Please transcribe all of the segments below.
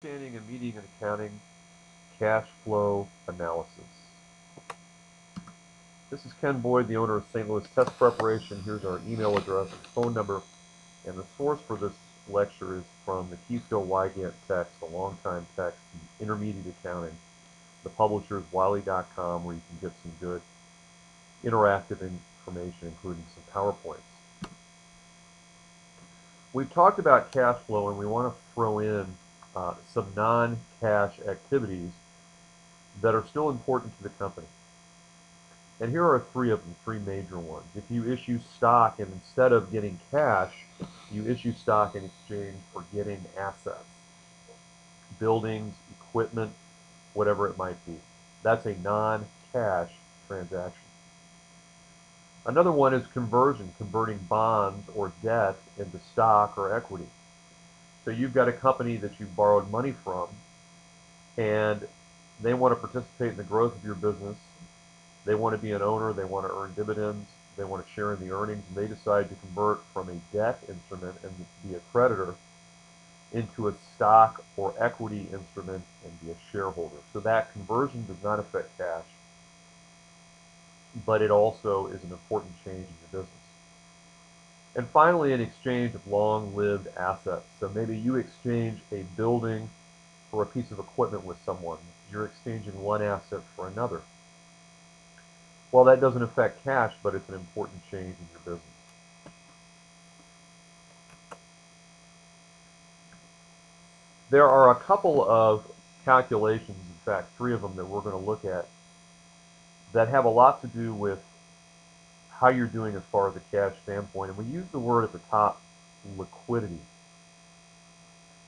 Understanding and Meeting and Accounting Cash Flow Analysis. This is Ken Boyd, the owner of St. Louis Test Preparation. Here's our email address and phone number. And the source for this lecture is from the Kieso Weygandt text, a long-time text, Intermediate Accounting. The publisher is Wiley.com, where you can get some good interactive information, including some PowerPoints. We've talked about cash flow, and we want to throw in uh, some non-cash activities that are still important to the company. And here are three of them, three major ones. If you issue stock and instead of getting cash, you issue stock in exchange for getting assets, buildings, equipment, whatever it might be. That's a non-cash transaction. Another one is conversion, converting bonds or debt into stock or equity. So you've got a company that you've borrowed money from, and they want to participate in the growth of your business. They want to be an owner. They want to earn dividends. They want to share in the earnings, and they decide to convert from a debt instrument and be a creditor into a stock or equity instrument and be a shareholder. So that conversion does not affect cash, but it also is an important change in your business. And finally, an exchange of long-lived assets. So maybe you exchange a building for a piece of equipment with someone. You're exchanging one asset for another. Well, that doesn't affect cash, but it's an important change in your business. There are a couple of calculations, in fact, three of them that we're going to look at that have a lot to do with how you're doing as far as a cash standpoint. And we use the word at the top, liquidity.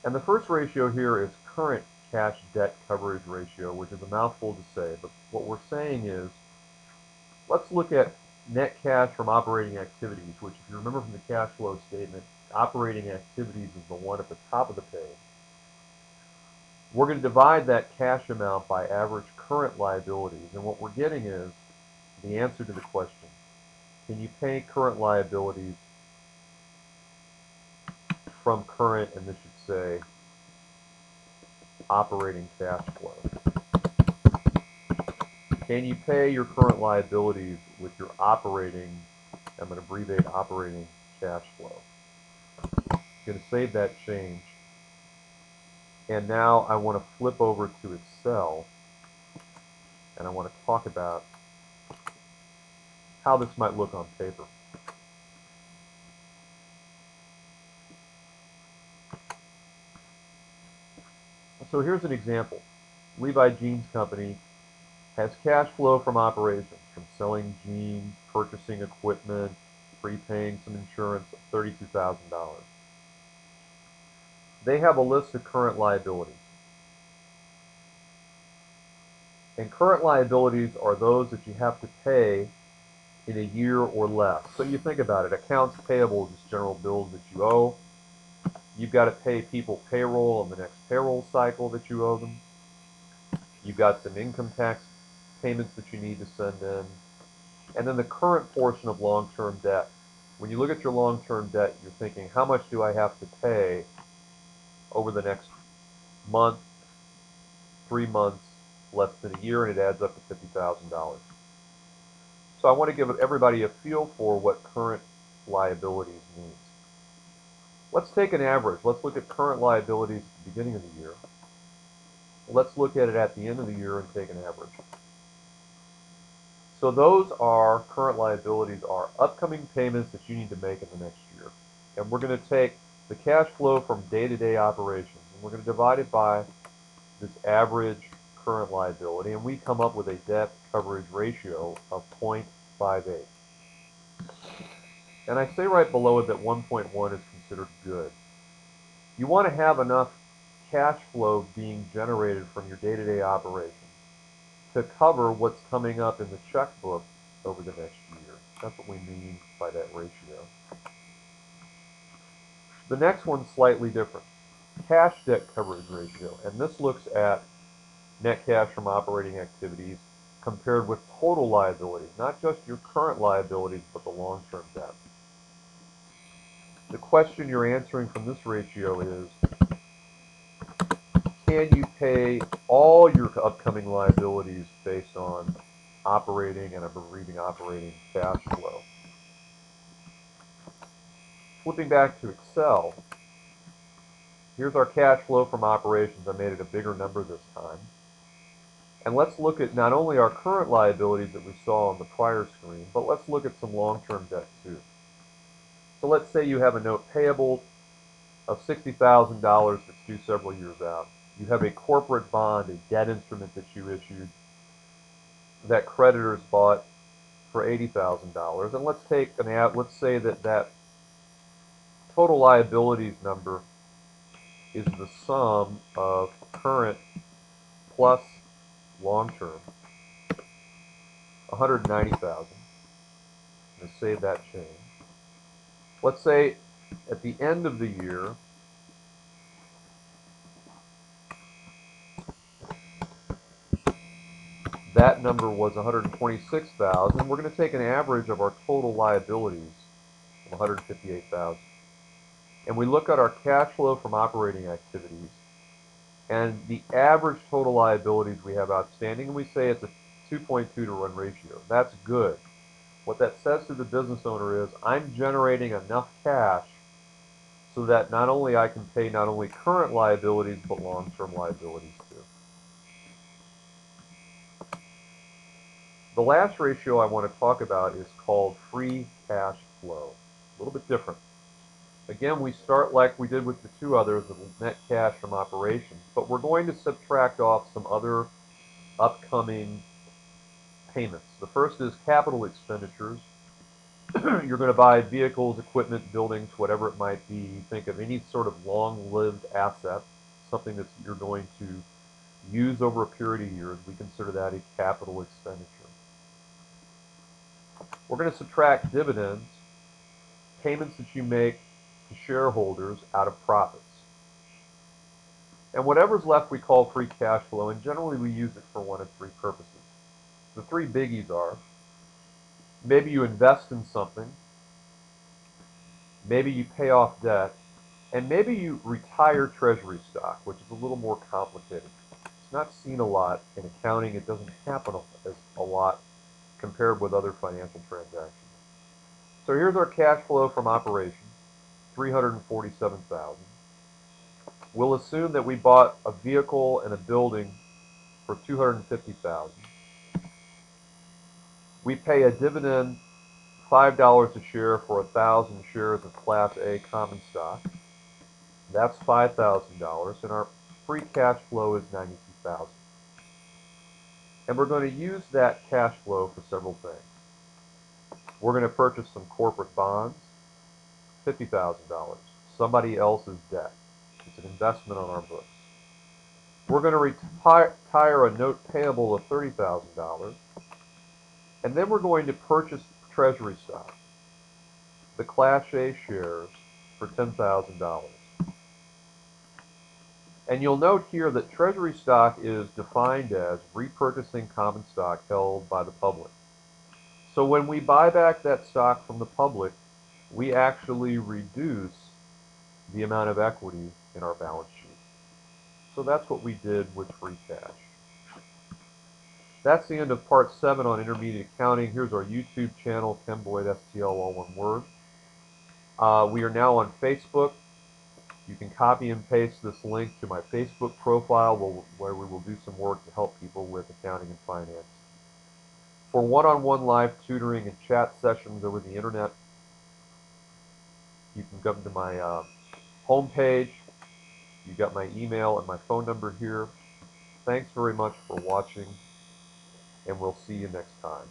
And the first ratio here is current cash debt coverage ratio, which is a mouthful to say, but what we're saying is, let's look at net cash from operating activities, which if you remember from the cash flow statement, operating activities is the one at the top of the page. We're going to divide that cash amount by average current liabilities, and what we're getting is the answer to the question. Can you pay current liabilities from current, and this should say operating cash flow? Can you pay your current liabilities with your operating, I'm going to abbreviate operating cash flow. I'm going to save that change. And now I want to flip over to Excel, and I want to talk about how this might look on paper. So here's an example. Levi Jeans Company has cash flow from operations, from selling jeans, purchasing equipment, prepaying some insurance of $32,000. They have a list of current liabilities. And current liabilities are those that you have to pay in a year or less. So you think about it, accounts payable is just general bills that you owe. You've got to pay people payroll on the next payroll cycle that you owe them. You've got some income tax payments that you need to send in. And then the current portion of long-term debt. When you look at your long-term debt, you're thinking, how much do I have to pay over the next month, three months, less than a year, and it adds up to $50,000. So I want to give everybody a feel for what current liabilities means. Let's take an average. Let's look at current liabilities at the beginning of the year. Let's look at it at the end of the year and take an average. So those are current liabilities are upcoming payments that you need to make in the next year. And we're going to take the cash flow from day-to-day -day operations and we're going to divide it by this average current liability, and we come up with a debt coverage ratio of 0.58. And I say right below it that 1.1 is considered good. You want to have enough cash flow being generated from your day-to-day -day operations to cover what's coming up in the checkbook over the next year. That's what we mean by that ratio. The next one's slightly different. Cash debt coverage ratio, and this looks at net cash from operating activities compared with total liabilities, not just your current liabilities, but the long-term debt. The question you're answering from this ratio is, can you pay all your upcoming liabilities based on operating, and I'm operating cash flow. Flipping back to Excel, here's our cash flow from operations. I made it a bigger number this time. And let's look at not only our current liabilities that we saw on the prior screen, but let's look at some long-term debt too. So let's say you have a note payable of $60,000 that's due several years out. You have a corporate bond, a debt instrument that you issued that creditors bought for $80,000. And let's take an out, let's say that that total liabilities number is the sum of current plus long term, 190,000. I'm going to save that change. Let's say at the end of the year, that number was 126,000. We're going to take an average of our total liabilities of 158,000. And we look at our cash flow from operating activities and the average total liabilities we have outstanding, and we say it's a 2.2 to 1 ratio. That's good. What that says to the business owner is, I'm generating enough cash so that not only I can pay not only current liabilities, but long-term liabilities too. The last ratio I want to talk about is called free cash flow. A little bit different. Again, we start like we did with the two others, with net cash from operations, but we're going to subtract off some other upcoming payments. The first is capital expenditures. You're going to buy vehicles, equipment, buildings, whatever it might be. Think of any sort of long-lived asset, something that you're going to use over a period of years. We consider that a capital expenditure. We're going to subtract dividends, payments that you make to shareholders out of profits. And whatever's left we call free cash flow, and generally we use it for one of three purposes. The three biggies are, maybe you invest in something, maybe you pay off debt, and maybe you retire treasury stock, which is a little more complicated. It's not seen a lot in accounting. It doesn't happen as a lot compared with other financial transactions. So here's our cash flow from operations. 347,000. We'll assume that we bought a vehicle and a building for 250,000. We pay a dividend $5 a share for a 1,000 shares of Class A common stock. That's $5,000 and our free cash flow is 92,000. And we're going to use that cash flow for several things. We're going to purchase some corporate bonds. $50,000. Somebody else's debt. It's an investment on our books. We're going to retire a note payable of $30,000. And then we're going to purchase treasury stock, the Class A shares, for $10,000. And you'll note here that treasury stock is defined as repurchasing common stock held by the public. So when we buy back that stock from the public, we actually reduce the amount of equity in our balance sheet. So that's what we did with free cash. That's the end of part 7 on intermediate accounting. Here's our YouTube channel, Ken Boyd STL, all one word. Uh, we are now on Facebook. You can copy and paste this link to my Facebook profile where we will do some work to help people with accounting and finance. For one-on-one -on -one live tutoring and chat sessions over the internet, you can come to my uh, homepage. You got my email and my phone number here. Thanks very much for watching, and we'll see you next time.